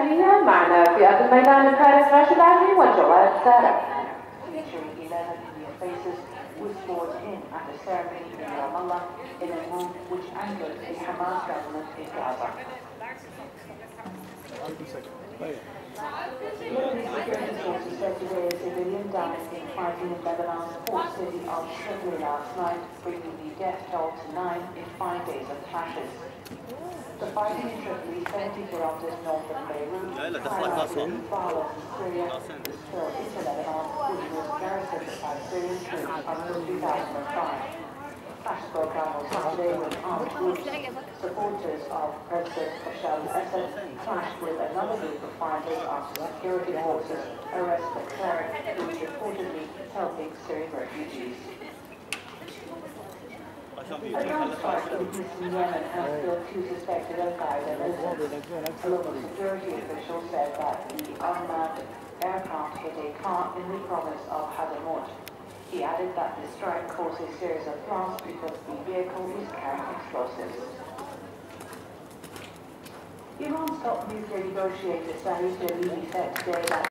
Alina Marna, Fiyatı Meydanı Karas Rashid Ali, Wajawa Sara. Featuring 11 Indian faces who swords in at the ceremony in Ramallah in a move which angered the Hamas government in Gaza. Military security forces said a civilian died in fighting in Lebanon's port city of Tripoli last night, bringing the death toll to nine in five days of clashes. The fighting in Tripoli, 70 kilometers north of the violence in Syria was spilled into Lebanon, which was garrisoned by Syrian troops until 2005. Clashes broke out on Saturday when armed groups, supporters of President Bashar al-Assad, clashed with another group of fighters after security forces arrested a cleric who was reportedly helping Syrian refugees. A drone strike in Yemen killed two suspected al-Qaeda local security official said that the unmanned aircraft hit a car in the province of Hadramaut. He added that the strike caused a series of blasts because the vehicle was carrying explosives. Iran's top nuclear negotiator Saeed Jalili said today that